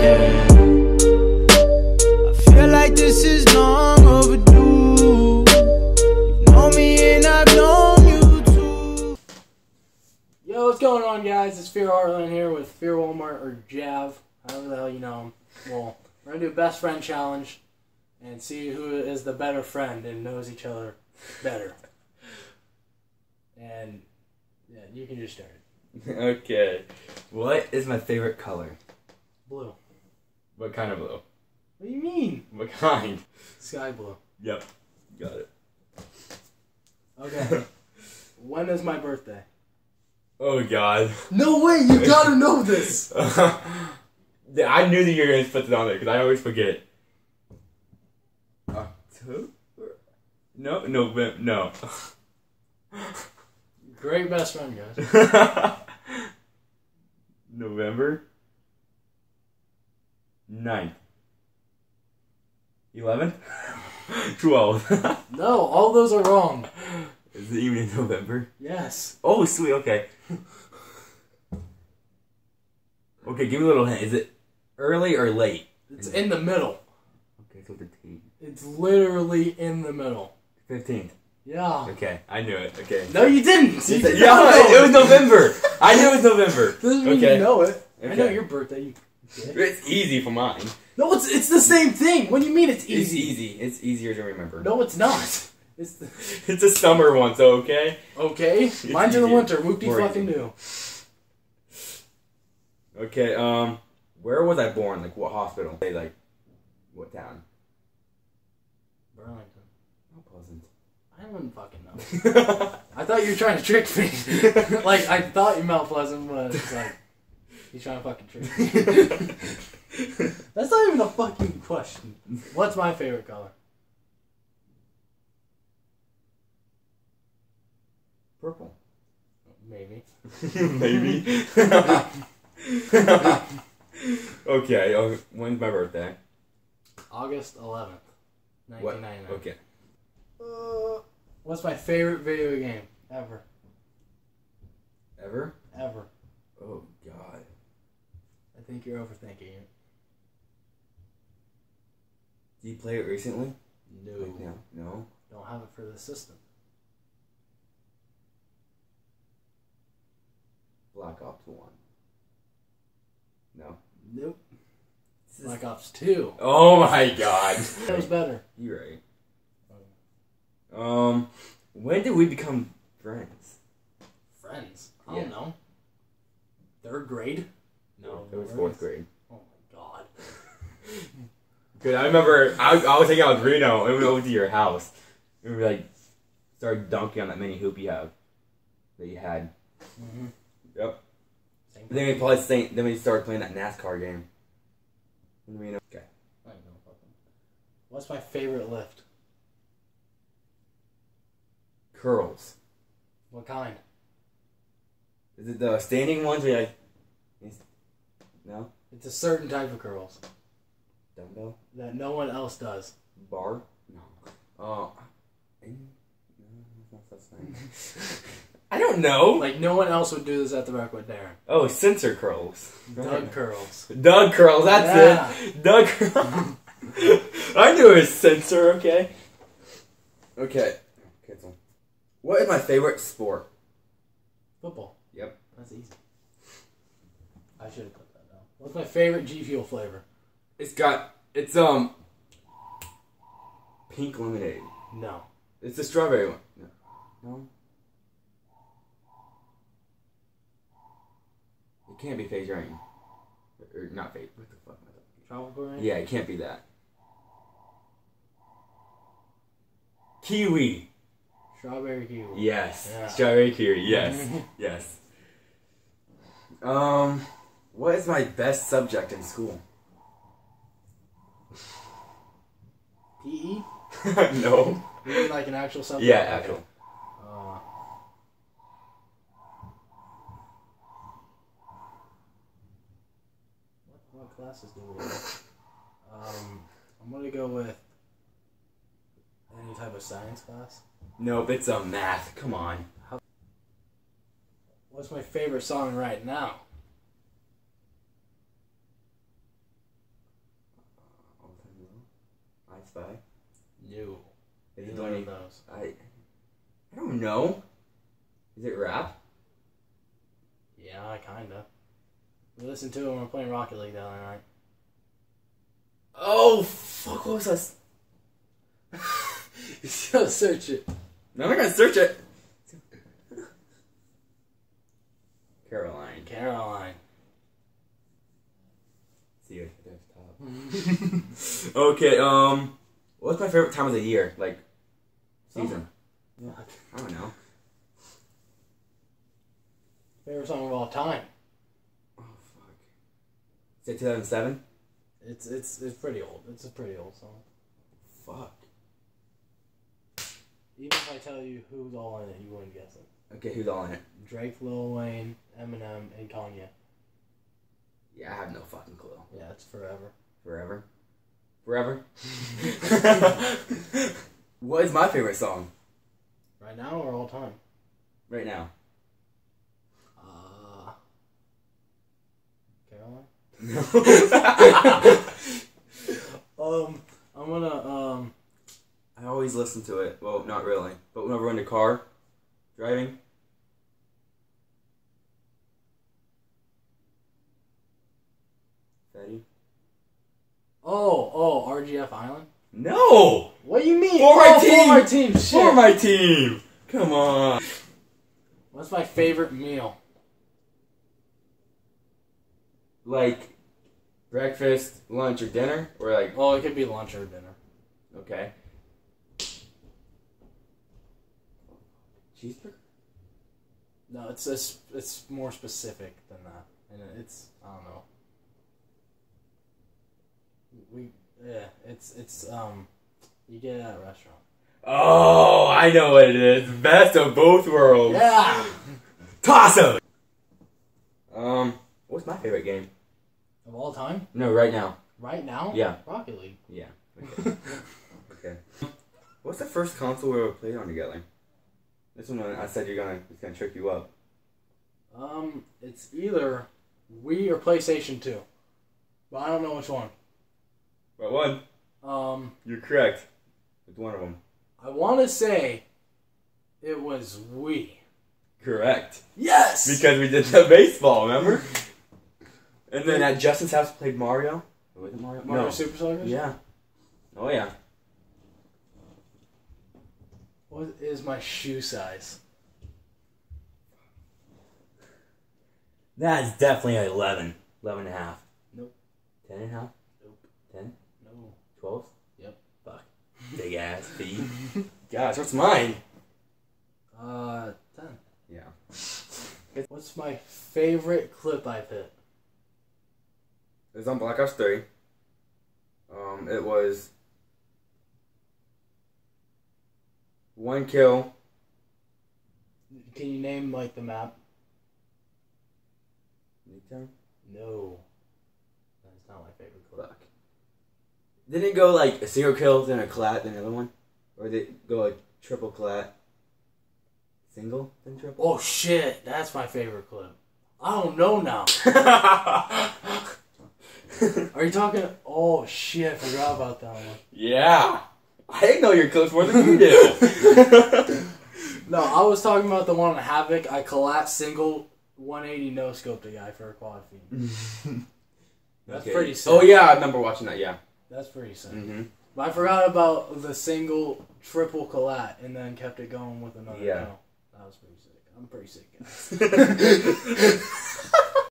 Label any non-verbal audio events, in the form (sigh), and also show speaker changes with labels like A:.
A: Yeah. I feel like this is long overdue. You know me and I've known you too.
B: Yo, what's going on, guys? It's Fear Heartland here with Fear Walmart or Jav, however the hell you know him. Well, we're gonna do a best friend challenge and see who is the better friend and knows each other better. And yeah, you can just start. (laughs)
C: okay. What is my favorite color?
B: Blue.
C: What kind of blue?
B: What do you mean?
C: What kind?
B: Sky blue.
C: Yep. Got it.
B: Okay. (laughs) when is my birthday?
C: Oh god.
B: No way! You (laughs) gotta know this. (laughs)
C: I knew that you were going to put it on there because I always forget. October? No, November. No.
B: Great best friend, guys.
C: November 9th. 11th? 12th.
B: No, all those are wrong.
C: Is it even in November?
B: Yes.
C: Oh, sweet, okay. Okay, give me a little hint. Is it early or late?
B: It's in the middle.
C: Okay, so the T.
B: It's literally in the middle.
C: 15th.
B: Yeah.
C: Okay, I knew it. Okay.
B: No, you didn't. You did
C: yeah,
B: not
C: it was November. I knew it was November. (laughs)
B: Doesn't mean
C: Okay.
B: you know it. I know your birthday. You.
C: It's easy for mine.
B: No, it's it's the same thing. What do you mean it's
C: It's
B: easy?
C: easy. It's easier to remember.
B: No, it's not. (laughs) It's the,
C: It's a summer one, so okay.
B: okay. (laughs) Mine's in the winter. Whoop de fucking
C: easy.
B: do.
C: Okay, um, where was I born? Like, what hospital? Say, like, what town?
B: Burlington.
C: Not Pleasant.
B: I wouldn't fucking know. (laughs) I thought you were trying to trick me. like I thought you meant pleasant, but it's like he's trying to fucking trick me. (laughs) That's not even a fucking question. What's my favorite color?
C: Purple.
B: Maybe.
C: Maybe. (laughs) okay, uh, when's my birthday?
B: August eleventh,
C: What?
B: nineteen ninety nine.
C: Okay.
B: Uh, what's my favorite video game ever?
C: Ever?
B: Ever.
C: Oh, God.
B: Think you're overthinking it.
C: Did you play it recently?
B: No.
C: Like, no. No?
B: Don't have it for the system.
C: Black Ops 1. No.
B: Nope. Black Ops Two.
C: Oh my god. (laughs)
B: That was better.
C: You're right. Um, when did we become friends?
B: Friends. I
C: Yeah.
B: don't know. Third grade.
C: It was fourth grade.
B: Oh my god. (laughs)
C: Good. I remember I, I was hanging out with Reno and we went over to your house. And we like started dunking on that mini hoop you have that you had.
B: Mm-hmm.
C: Yep. Then we played Saint. Then we started playing that NASCAR game. And Reno. Okay.
B: I don't know fucking. What's my favorite lift?
C: Curls.
B: What kind?
C: Is it the standing ones where you like? It's- No.
B: It's a certain type of curls
C: Dumbbell.
B: that no one else does.
C: Bar. No. Oh. in- no, that's not such. (laughs) I don't know.
B: Like no one else would do this at the rec with Darren.
C: Oh, sensor curls.
B: Doug curls.
C: Doug curls, that's it. Doug curls. (laughs) I knew it was sensor, okay. Okay. Cancel. What is my favorite sport?
B: Football.
C: Yep.
B: That's easy. I should have put that down. What's my favorite G Fuel flavor?
C: It's got it's um pink lemonade.
B: No.
C: It's the strawberry one. No. No. It can't be FaZe Rain. Or, or not FaZe. What the fuck? am I talking
B: Tropical rain?
C: Yeah, it can't be that. Kiwi.
B: Strawberry kiwi.
C: Yes.
B: Yeah.
C: Strawberry kiwi. Yes. (laughs) yes. Um, what is my best subject in school?
B: PE? (laughs)
C: no.
B: You mean like an actual subject?
C: Yeah, actual.
B: Uh, what, what classes do we have? Um, I'm gonna go with any type of science class.
C: Nope, it's a math. Come on.
B: What's my favorite song right now?
C: Five.
B: No.
C: Is it
B: one of those.
C: I. I don't know. Is it rap?
B: Yeah, I kinda. We listened to it when we were playing Rocket League the other night.
C: Oh fuck! What was that?
B: so (laughs) search it.
C: No, I'm not gonna search it. Caroline.
B: Caroline.
C: See you at the top. (laughs) okay. Um, what's my favorite time of the year? Like season? Oh, yeah, I don't know.
B: Favorite song of all time.
C: Oh fuck. Is it 2007?
B: It's it's it's pretty old. It's a pretty old song.
C: Fuck.
B: Even if I tell you who's all in it, you wouldn't guess it.
C: Okay, who's all in it?
B: Drake, Lil Wayne, Eminem, and Kanye.
C: Yeah, I have no fucking clue.
B: Yeah, it's forever.
C: Forever. Forever. (laughs) what is my favorite song
B: Right now or all time?
C: right now?
B: Uh, Caroline.
C: No. (laughs)
B: Um, I'm gonna um.
C: I always listen to it. Well, not really, but whenever we're in the car, driving.
B: Oh, oh, RGF Island.
C: No,
B: What do you mean?
C: For my
B: oh,
C: team!
B: For my team. Shit.
C: for my team. Come on.
B: What's my favorite meal?
C: Like breakfast, lunch, or dinner, or like
B: Oh, it could be lunch or dinner.
C: okay. Cheeseburger.
B: No, it's it's it's more specific than that, and it's I don't know. We yeah, it's it's um, you get it at a restaurant.
C: Oh, I know what it is. Best of both worlds.
B: Yeah. (laughs)
C: Toss 'em! Um, what's my favorite game?
B: Of all time,
C: No, right now.
B: right now.
C: Yeah.
B: Rocket League.
C: Yeah. (laughs) Okay. okay. What's the first console we ever played on together? This one I said you're gonna it's gonna trick you up.
B: Um, it's either Wii or PlayStation Two, but I don't know which one.
C: What one?
B: Um,
C: You're correct. It's one of them.
B: I want to say it was we.
C: Correct.
B: Yes.
C: Because Wii did the baseball, remember? (laughs) And then at Justin's house we played Mario. Was it Mario?
B: Mario
C: no.
B: Super Sluggers.
C: Yeah. Oh yeah.
B: What is my shoe size?
C: That's definitely an 11. 11 and a half.
B: Nope.
C: 10 and a half?
B: Nope.
C: 10?
B: No.
C: 12?
B: Yep.
C: Fuck. Big ass feet. (laughs) Gosh, what's mine?
B: Uh, ten.
C: Yeah. (laughs)
B: What's my favorite clip I've hit?
C: It was on Black Ops 3. Um, it was one kill.
B: Can you name like the map?
C: Nuketown?
B: No. That's not my favorite clip.
C: Fuck. Didn't it go like a single kill, then a collat, then another one? Or did it go a triple collat? Single, then triple?
B: Oh shit, that's my favorite clip. I don't know now. (laughs) Are you talking? Oh shit, I forgot about that one.
C: yeah! I know your clips more than you do. (laughs)
B: No, I was talking about the one on Havoc. I collapsed single 180 no scoped a guy for a quad feed. (laughs) That's
C: Okay.
B: pretty oh, sick.
C: Oh yeah, I remember watching that, yeah.
B: That's pretty sick.
C: Mm-hmm.
B: I forgot about the single triple collat and then kept it going with another
C: Yeah.
B: no. That was pretty sick. I'm pretty sick guy. (laughs) (laughs)